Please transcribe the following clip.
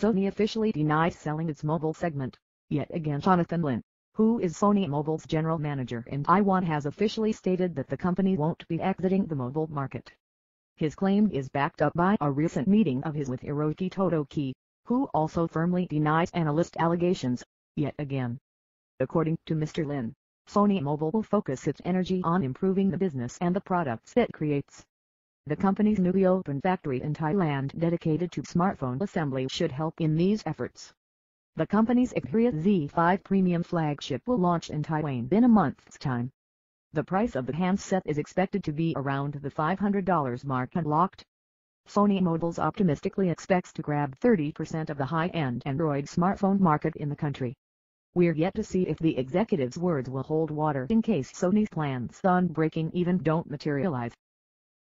Sony officially denies selling its mobile segment. Yet again Jonathan Lin, who is Sony Mobile's general manager in Taiwan has officially stated that the company won't be exiting the mobile market. His claim is backed up by a recent meeting of his with Hiroki Totoki, who also firmly denies analyst allegations, yet again. According to Mr. Lin, Sony Mobile will focus its energy on improving the business and the products it creates. The company's newly opened factory in Thailand dedicated to smartphone assembly should help in these efforts. The company's Xperia Z5 premium flagship will launch in Taiwan in a month's time. The price of the handset is expected to be around the $500 mark unlocked. Sony Mobiles optimistically expects to grab 30% of the high-end Android smartphone market in the country. We're yet to see if the executive's words will hold water in case Sony's plans on breaking even don't materialize.